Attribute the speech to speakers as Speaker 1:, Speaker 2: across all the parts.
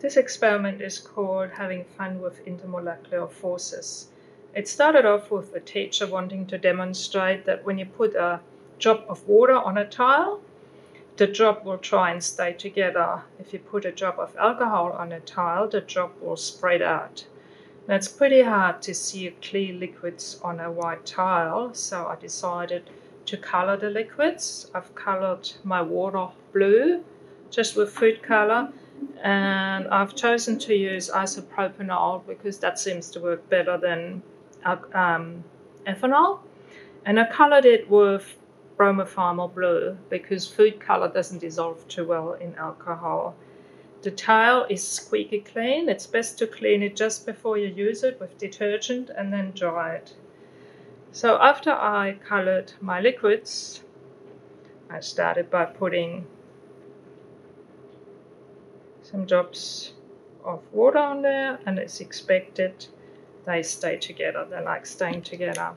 Speaker 1: This experiment is called Having Fun with Intermolecular Forces. It started off with a teacher wanting to demonstrate that when you put a drop of water on a tile, the drop will try and stay together. If you put a drop of alcohol on a tile, the drop will spread out. Now it's pretty hard to see clear liquids on a white tile, so I decided to color the liquids. I've colored my water blue, just with food color, and I've chosen to use isopropanol because that seems to work better than um, ethanol. And I colored it with bromoformyl blue because food color doesn't dissolve too well in alcohol. The tile is squeaky clean. It's best to clean it just before you use it with detergent and then dry it. So after I colored my liquids, I started by putting some drops of water on there and it's expected they stay together. They like staying together.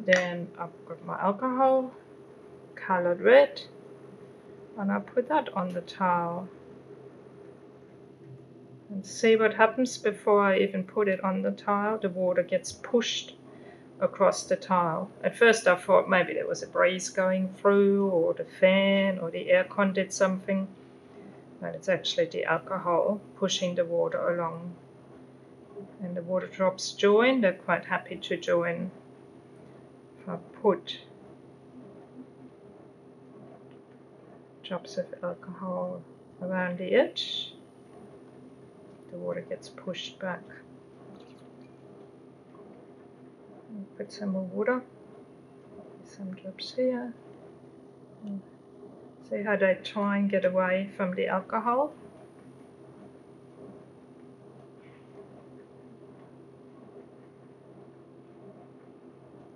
Speaker 1: Then I've got my alcohol, colored red, and I put that on the towel. And see what happens before I even put it on the tile. The water gets pushed across the tile. At first I thought maybe there was a breeze going through or the fan or the aircon did something. But it's actually the alcohol pushing the water along and the water drops join, they're quite happy to join. If I put drops of alcohol around the edge, the water gets pushed back. Put some more water, some drops here. See how they try and get away from the alcohol.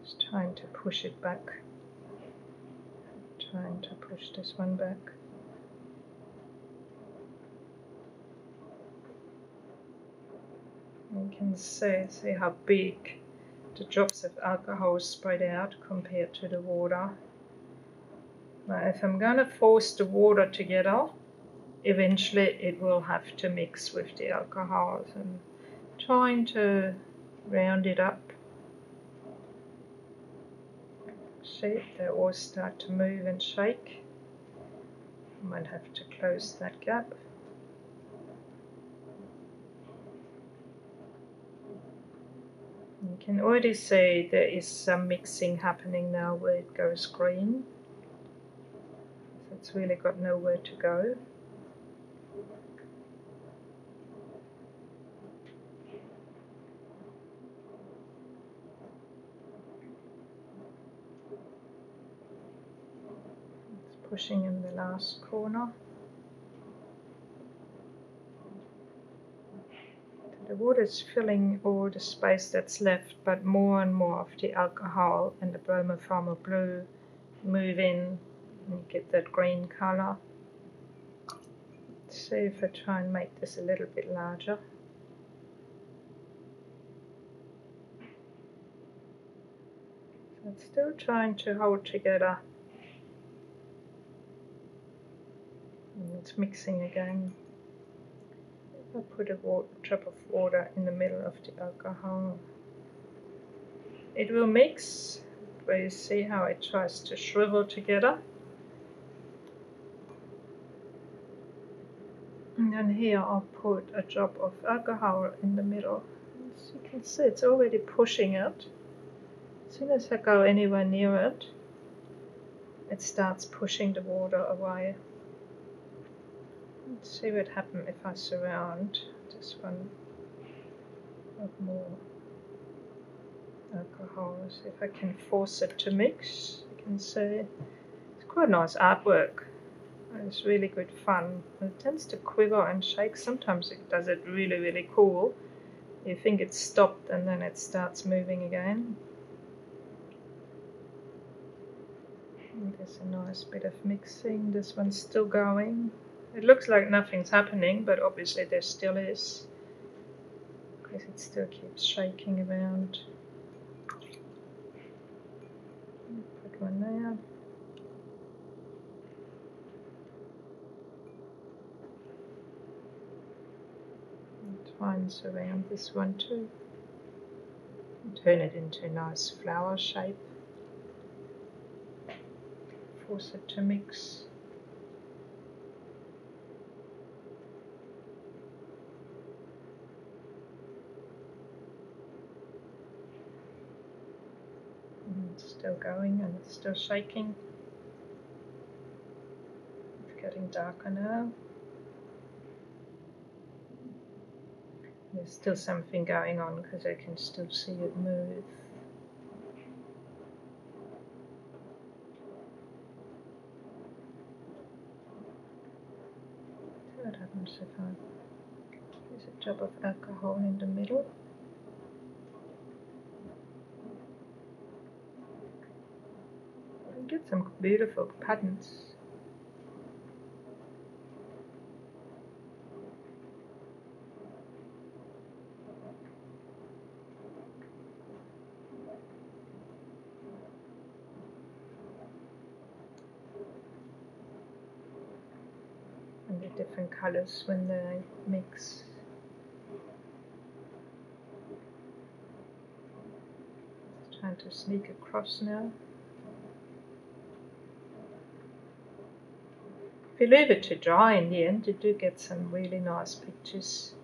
Speaker 1: Just trying to push it back. Trying to push this one back. You can see see how big the drops of alcohol spread out compared to the water now if I'm going to force the water together eventually it will have to mix with the alcohol so I'm trying to round it up shape, they all start to move and shake. I might have to close that gap. You can already see there is some mixing happening now where it goes green. It's really got nowhere to go. It's pushing in the last corner. The water is filling all the space that's left, but more and more of the alcohol and the bromoformyl blue move in and get that green color. Let's see if I try and make this a little bit larger. So it's still trying to hold together it's mixing again. If I put a drop of water in the middle of the alcohol, it will mix, but you see how it tries to shrivel together. And then here I'll put a drop of alcohol in the middle. As you can see, it's already pushing it. As soon as I go anywhere near it, it starts pushing the water away. Let's see what happens if I surround this one with more alcohol. See if I can force it to mix. You can see it's quite a nice artwork. It's really good fun. It tends to quiver and shake. Sometimes it does it really, really cool. You think it's stopped and then it starts moving again. There's a nice bit of mixing. This one's still going. It looks like nothing's happening, but obviously there still is. Because it still keeps shaking around. Put one there. Twines around this one too. Turn it into a nice flower shape. Force it to mix. It's still going and it's still shaking. It's getting darker now. There's still something going on because I can still see it move. What happens if I use a drop of alcohol in the middle. get some beautiful patterns. And the different colors when they mix. Trying to sneak across now. If you leave it to dry in the end, you do get some really nice pictures.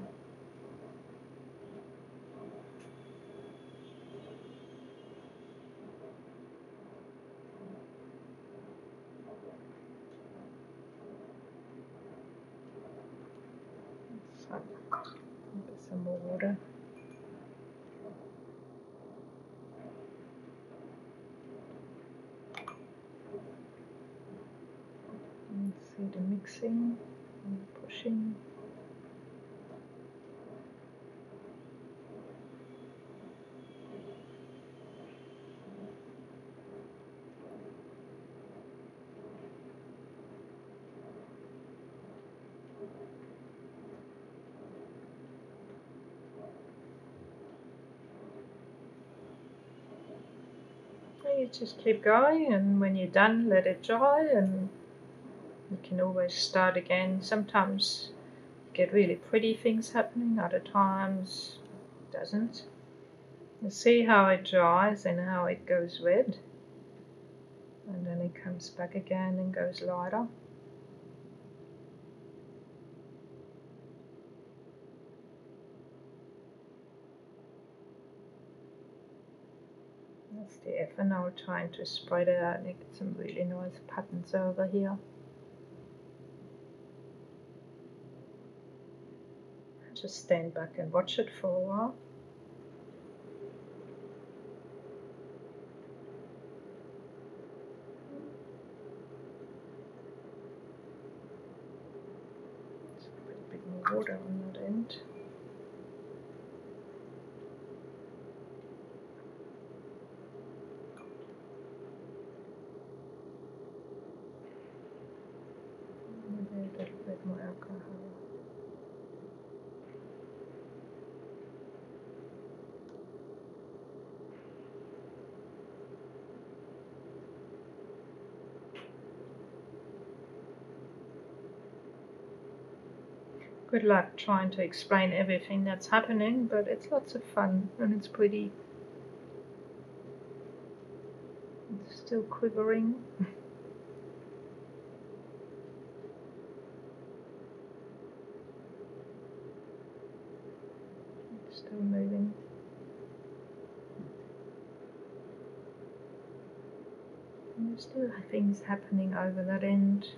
Speaker 1: So, some more water. see the mixing and pushing. You just keep going and when you're done let it dry and you can always start again. Sometimes you get really pretty things happening, other times it doesn't. You see how it dries and how it goes red. And then it comes back again and goes lighter. That's the and now trying to spread it out and get some really nice patterns over here. just stand back and watch it for a while. Put a bit more water on that end. Maybe a little bit more alcohol. Good luck trying to explain everything that's happening, but it's lots of fun and it's pretty. It's still quivering. it's still moving. And there's still things happening over that end.